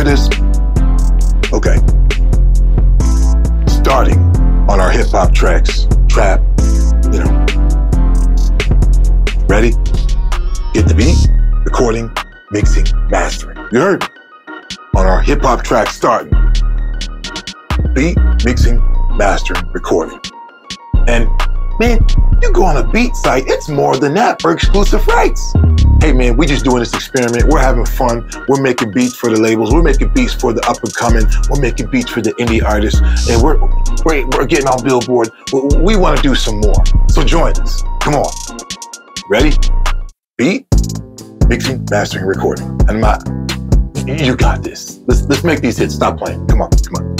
for this? Okay. Starting on our hip hop tracks, trap, you know. Ready? Get the beat, recording, mixing, mastering. You heard me. On our hip hop track starting. Beat, mixing, mastering, recording. And man, you go on a beat site, it's more than that for exclusive rights. Hey man, we just doing this experiment. We're having fun. We're making beats for the labels. We're making beats for the up and coming. We're making beats for the indie artists. And we're we're, we're getting on Billboard. We, want to do some more. So join us. Come on. Ready? Beat, mixing, mastering, recording. And I'm you got this. Let's let's make these hits. Stop playing. Come on, come on.